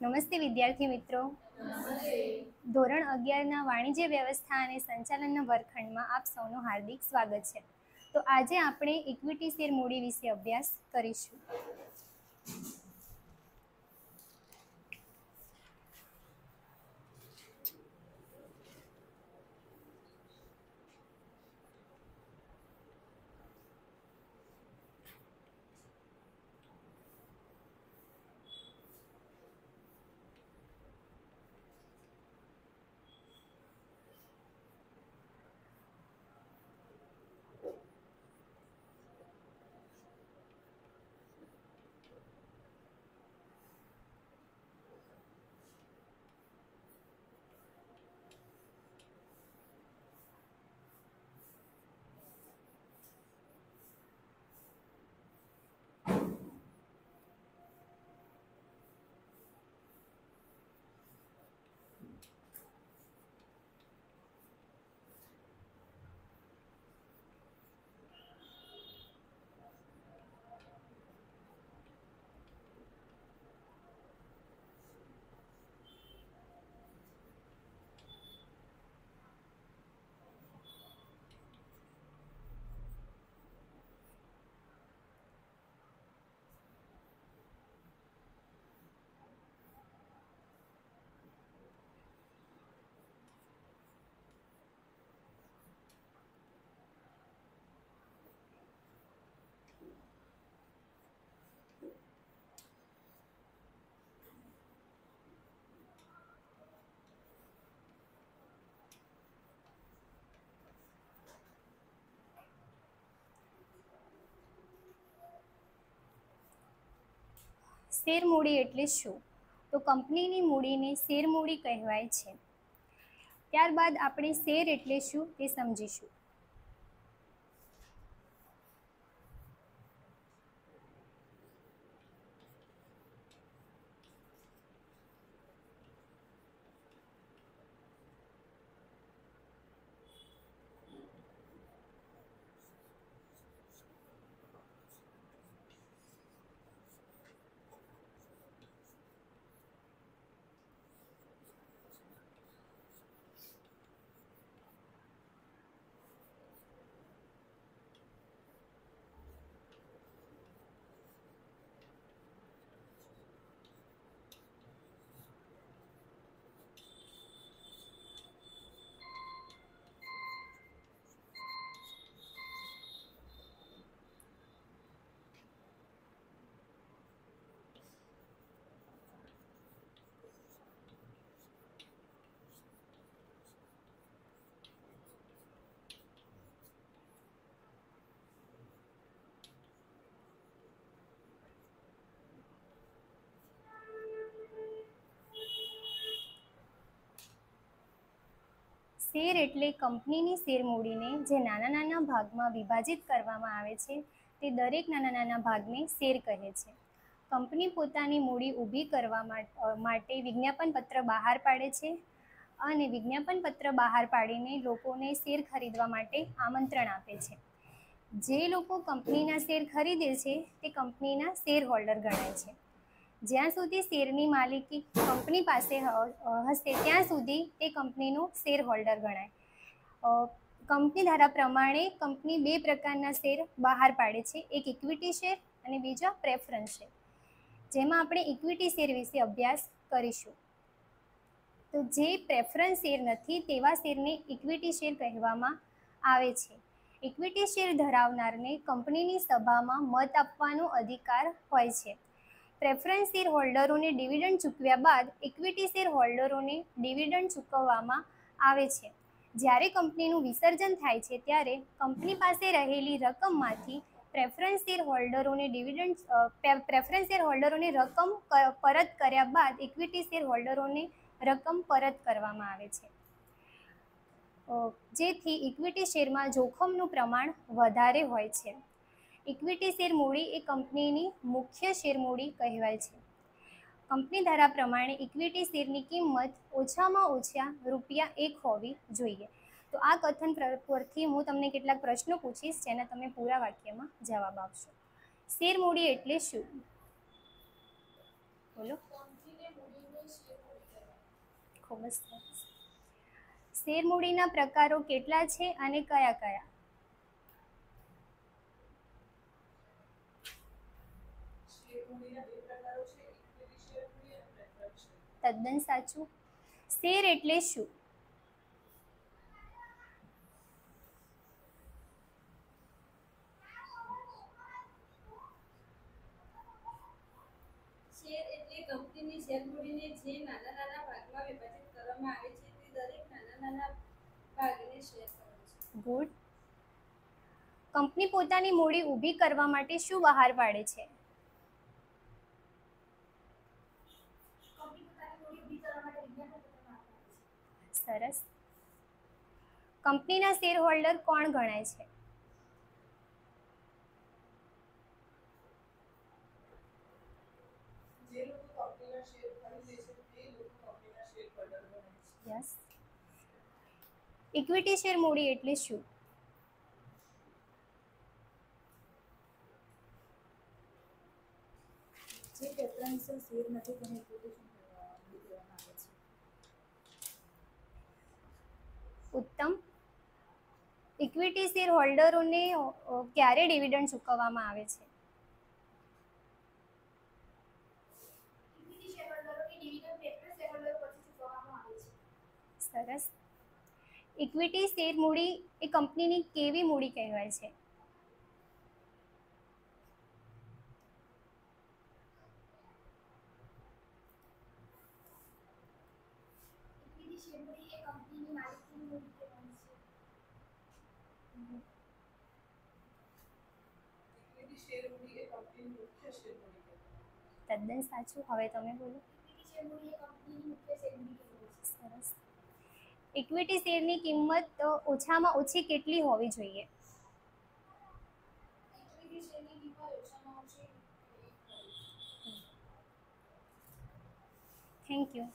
નમસ્તે વિદ્યાર્થી મિત્રો. ધોરણ અગિયારના વાણિજ્ય વ્યવસ્થા અને સંચાલનના વર્ગખંડમાં આપ સૌનું હાર્દિક સ્વાગત છે. તો આજે આપણે ઇક્વિટી શેર મૂડી વિશે અભ્યાસ કરીશું. શેર મૂડી એટલે શું? તો કંપનીની મૂડીને શેર મૂડી કહેવાય છે. ત્યારબાદ આપણે શેર એટલે શું તે સમજીશું. શેર એટલે કંપનીની શેર મૂડીને જે નાના નાના ભાગમાં વિભાજિત કરવામાં આવે છે, તે દરેક નાના નાના ભાગને શેર કહે છે. કંપની પોતાની મૂડી ઊભી કરવા માટે વિજ્ઞાપન પત્ર બહાર પાડે છે અને વિજ્ઞાપન પત્ર બહાર પાડીને લોકોને શેર ખરીદવા માટે આમંત્રણ આપે છે. જે લોકો કંપનીના શેર ખરીદે છે, તે કંપનીના શેર હોલ્ડર ગણાય છે. જ્યાં સુધી શેરની માલિકી કંપની પાસે હશે, ત્યાં સુધી તે કંપનીનું શેર હોલ્ડર ગણાય. કંપની ધારા પ્રમાણે કંપની બે પ્રકારના શેર બહાર પાડે છે, એક ઇક્વિટી શેર અને બીજા પ્રેફરન્સ શેર જેમાં આપણે ઇક્વિટી શેર વિશે અભ્યાસ કરીશું. તો જે પ્રેફરન્સ શેર નથી, તેવા શેરને ઇક્વિટી શેર કહેવામાં આવે છે. ઇક્વિટી શેર ધરાવનારને કંપનીની સભામાં મત આપવાનો અધિકાર હોય છે. પ્રેફરન્સ શેર હોલ્ડરોને ડિવિડન્ડ ચૂકવ્યા બાદ ઇક્વિટી શેર હોલ્ડરોને ડિવિડન્ડ ચૂકવવામાં આવે છે. જ્યારે કંપનીનું વિસર્જન થાય છે ત્યારે કંપની પાસે રહેલી રકમમાંથી પ્રેફરન્સ શેર હોલ્ડરોને ડિવિડન્ડ પ્રેફરન્સ શેર હોલ્ડરોને રકમ પરત કર્યા બાદ ઇક્વિટી શેર હોલ્ડરોને રકમ પરત કરવામાં આવે છે. જેથી ઇક્વિટી શેરમાં જોખમનું પ્રમાણ વધારે હોય છે. ઇક્વિટી શેર મૂડી એ કંપનીની મુખ્ય શેરમૂડી કહેવાય છે. કંપની ધારા પ્રમાણે ઇક્વિટી શેરની કિંમત ઓછામાં ઓછા રૂપિયા એક હોવી જોઈએ. તો આ કથન પરથી હું તમને કેટલાક પ્રશ્નો પૂછીશ જેના તમે પૂરા વાક્યમાં જવાબ આપશો. શેરમૂડી એટલે શું? બોલો. ખૂબ સરસ. શેરમૂડીના પ્રકારો કેટલા છે અને કયા કયા? તદ્દન સાચું. શેર એટલે શું? શેર એટલે કંપનીની શેરમૂડીને જે નાના નાના ભાગમાં વિભાજિત કરવામાં આવે છે તે દરેક નાના નાના ભાગને શેર છે. ગુડ. કંપની પોતાની મૂડી ઊભી કરવા માટે શું બહાર પાડે છે? સરસ. કંપનીના શેર હોલ્ડર કોણ ગણાય છે. યસ. ઇક્વિટી શેર મૂડી એટલે શું? જે પ્રેફરન્સ શેર નથી તેને ઇક્વિટેશન કહેવામાં આવે છે ઉત્તમ ઇક્વિટી શેર હોલ્ડરોને ક્યારે ડિવિડન્ડ ચૂકવવામાં આવે છે? સરસ. ઇક્વિટી શેર મૂડી એ કંપનીની કેવી મૂડી કહેવાય છે ઇક્વિટી શેરમૂડી એ કંપનીની માલિકીની મૂડી કહેવાય છે ઇક્વિટી એ કંપનીની મુખ્ય શેર તદ્દન સાચું. હવે તમે બોલો. ઇક્વિટી શેરમૂડી શેરમૂડી સરસ. શેરની કિંમત ઓછામાં ઓછી કેટલી હોવી જોઈએ? ઇક્વિટી શેરની કિંમત ઓછામાં ઓછી થેન્ક યુ